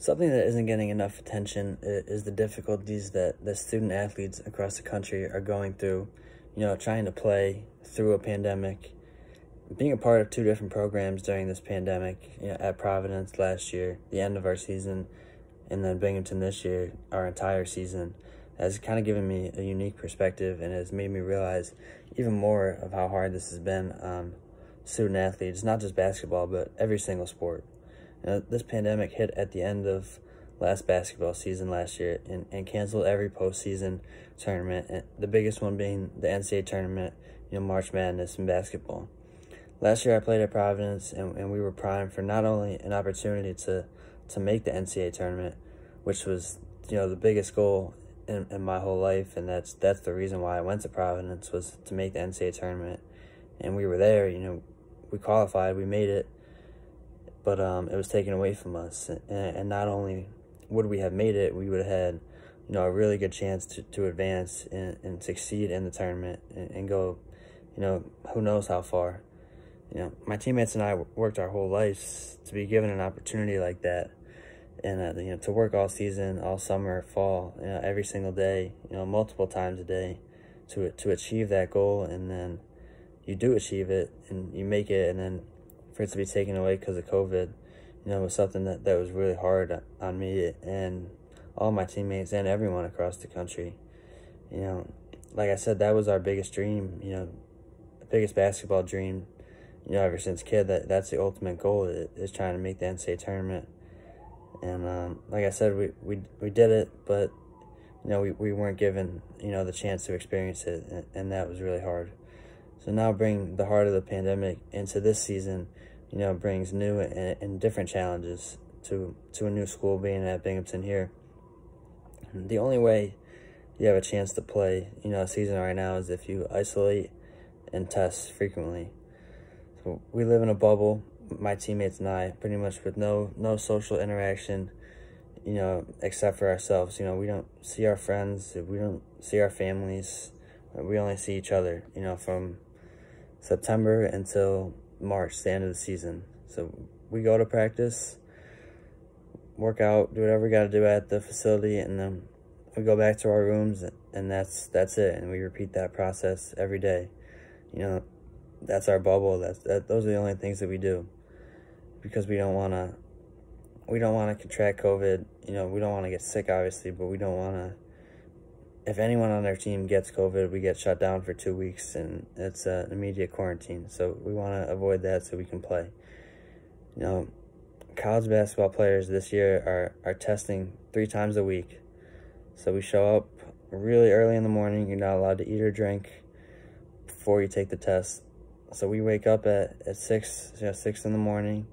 Something that isn't getting enough attention is the difficulties that the student athletes across the country are going through, you know, trying to play through a pandemic. Being a part of two different programs during this pandemic, you know, at Providence last year, the end of our season, and then Binghamton this year, our entire season, has kind of given me a unique perspective and has made me realize even more of how hard this has been on student athletes, not just basketball, but every single sport. You this pandemic hit at the end of last basketball season last year and, and canceled every postseason tournament, and the biggest one being the NCAA tournament, you know, March Madness in basketball. Last year I played at Providence and, and we were primed for not only an opportunity to, to make the NCAA tournament, which was, you know, the biggest goal in, in my whole life, and that's that's the reason why I went to Providence was to make the NCAA tournament, and we were there. You know, we qualified, we made it, but um, it was taken away from us. And, and not only would we have made it, we would have had, you know, a really good chance to, to advance and, and succeed in the tournament and, and go, you know, who knows how far. You know, my teammates and I worked our whole lives to be given an opportunity like that and uh, you know to work all season, all summer, fall, you know, every single day, you know, multiple times a day, to to achieve that goal, and then you do achieve it, and you make it, and then for it to be taken away because of COVID, you know, was something that that was really hard on me and all my teammates and everyone across the country. You know, like I said, that was our biggest dream. You know, the biggest basketball dream. You know, ever since kid, that that's the ultimate goal is trying to make the NCAA tournament and um, like I said, we, we we did it, but you know we, we weren't given you know the chance to experience it, and, and that was really hard. So now bring the heart of the pandemic into this season, you know, brings new and, and different challenges to to a new school being at Binghamton here. The only way you have a chance to play, you know, a season right now is if you isolate and test frequently. So we live in a bubble my teammates and I, pretty much with no no social interaction, you know, except for ourselves. You know, we don't see our friends, we don't see our families. We only see each other, you know, from September until March, the end of the season. So we go to practice, work out, do whatever we got to do at the facility, and then we go back to our rooms, and that's that's it. And we repeat that process every day. You know, that's our bubble. That's that. Those are the only things that we do because we don't want to we don't want to contract COVID. You know, we don't want to get sick, obviously, but we don't want to. If anyone on our team gets COVID, we get shut down for two weeks, and it's an immediate quarantine. So we want to avoid that so we can play. You know, college basketball players this year are are testing three times a week. So we show up really early in the morning. You're not allowed to eat or drink before you take the test. So we wake up at, at six, you know, six in the morning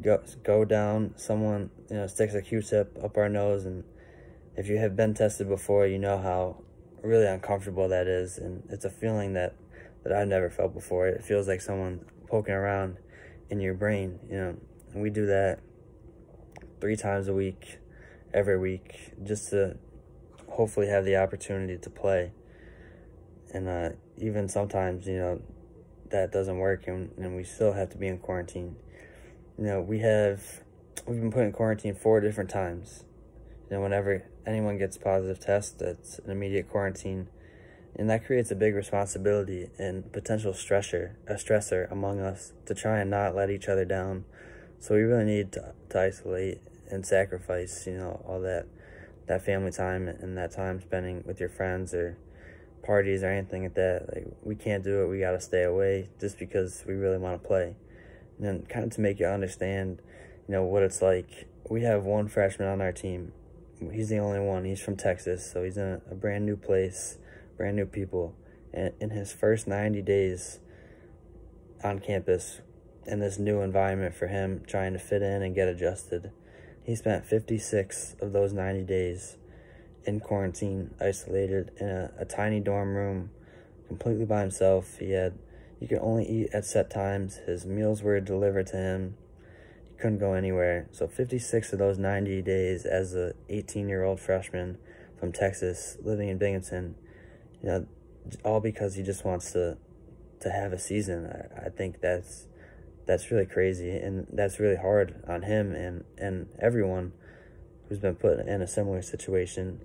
go go down, someone you know sticks a Q-tip up our nose, and if you have been tested before, you know how really uncomfortable that is, and it's a feeling that that I've never felt before. It feels like someone poking around in your brain, you know. And we do that three times a week, every week, just to hopefully have the opportunity to play. And uh, even sometimes, you know, that doesn't work, and, and we still have to be in quarantine you know, we have, we've been put in quarantine four different times. Know, whenever anyone gets positive test, that's an immediate quarantine. And that creates a big responsibility and potential stressor, a stressor among us to try and not let each other down. So we really need to, to isolate and sacrifice, you know, all that, that family time and that time spending with your friends or parties or anything like that. Like we can't do it. We got to stay away just because we really want to play and kind of to make you understand, you know, what it's like. We have one freshman on our team. He's the only one. He's from Texas, so he's in a, brand new place, brand new people. And in his first 90 days on campus, in this new environment for him, trying to fit in and get adjusted, he spent 56 of those 90 days in quarantine, isolated in a, a tiny dorm room, completely by himself. He had he could only eat at set times. His meals were delivered to him. Couldn't go anywhere. So 56 of those 90 days as a 18-year-old freshman from Texas living in Binghamton, you know, all because he just wants to to have a season. I, I think that's that's really crazy and that's really hard on him and and everyone who's been put in a similar situation.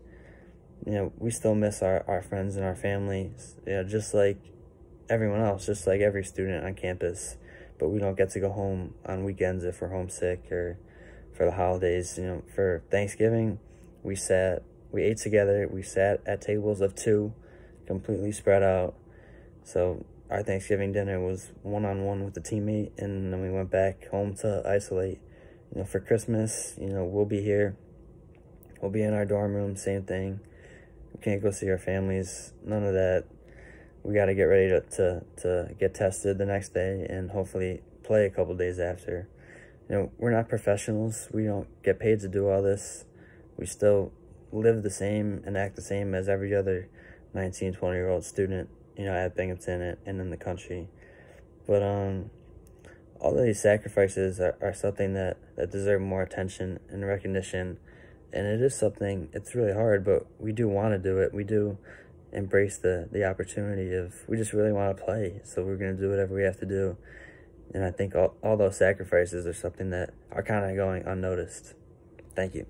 You know, we still miss our, our friends and our families, you know, just like everyone else, just like every student on campus. But we don't get to go home on weekends if we're homesick or for the holidays. You know, for Thanksgiving, we sat, we ate together, we sat at tables of two, completely spread out. So our Thanksgiving dinner was one on one with the teammate, and then we went back home to isolate. You know, for Christmas, you know, we'll be here. We'll be in our dorm room, same thing. We can't go see our families, none of that. We got to get ready to, to, to get tested the next day and hopefully play a couple days after. You know, we're not professionals. We don't get paid to do all this. We still live the same and act the same as every other 19, 20 year old student you know, at Binghamton and in the country. But um, all of these sacrifices are, are something that, that deserve more attention and recognition. And it is something, it's really hard, but we do want to do it. We do embrace the, the opportunity of, we just really want to play. So we're going to do whatever we have to do. And I think all, all those sacrifices are something that are kind of going unnoticed. Thank you.